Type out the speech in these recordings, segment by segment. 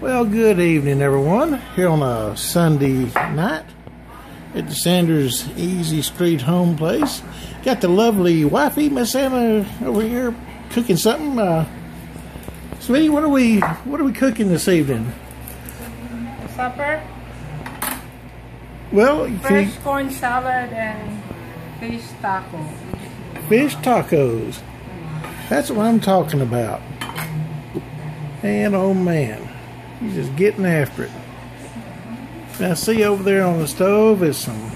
Well, good evening, everyone. Here on a Sunday night at the Sanders Easy Street Home Place. Got the lovely wifey, Miss Anna, over here cooking something. Uh, sweetie, what are we what are we cooking this evening? Supper, Well, fresh you- corn salad and fish tacos. fish tacos. That's what I'm talking about. And oh man, he's just getting after it. Now see over there on the stove is some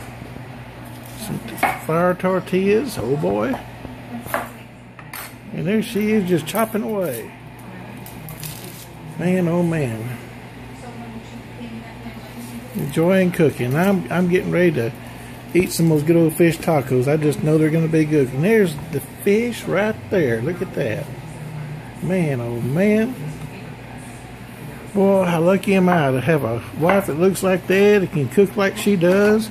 some fire tortillas. Oh boy. And there she is just chopping away. Man, oh man. Enjoying cooking. I'm I'm getting ready to eat some of those good old fish tacos. I just know they're going to be good. And there's the fish right there. Look at that. Man, oh man. Boy, how lucky am I to have a wife that looks like that, that can cook like she does.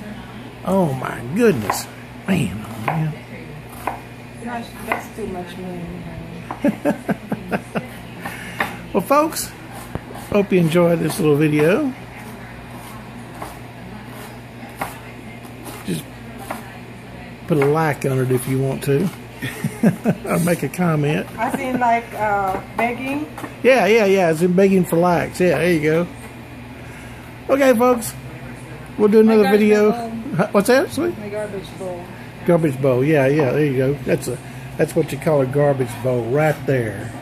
Oh my goodness. Man, oh man. Gosh, that's too much money. Well, folks, hope you enjoyed this little video. Just put a like on it if you want to. Or make a comment. I seen like uh, begging. Yeah, yeah, yeah. It's in begging for likes. Yeah, there you go. Okay, folks. We'll do another video. bowl. What's that? Sweet? My garbage bowl. Garbage bowl. Yeah, yeah. There you go. That's a that's what you call a garbage bowl right there.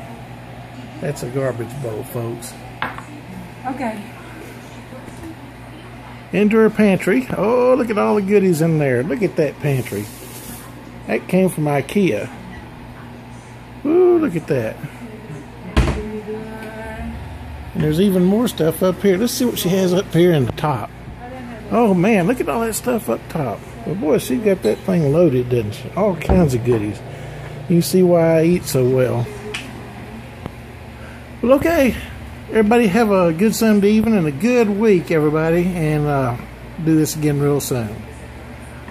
That's a garbage bowl, folks. Okay. Into her pantry. Oh, look at all the goodies in there. Look at that pantry. That came from IKEA. Ooh, look at that. And there's even more stuff up here. Let's see what she has up here in the top. Oh man, look at all that stuff up top. Well, boy, she got that thing loaded, didn't she? All kinds of goodies. You see why I eat so well. Well, okay. Everybody have a good Sunday evening and a good week, everybody. And uh, do this again real soon.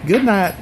Good night.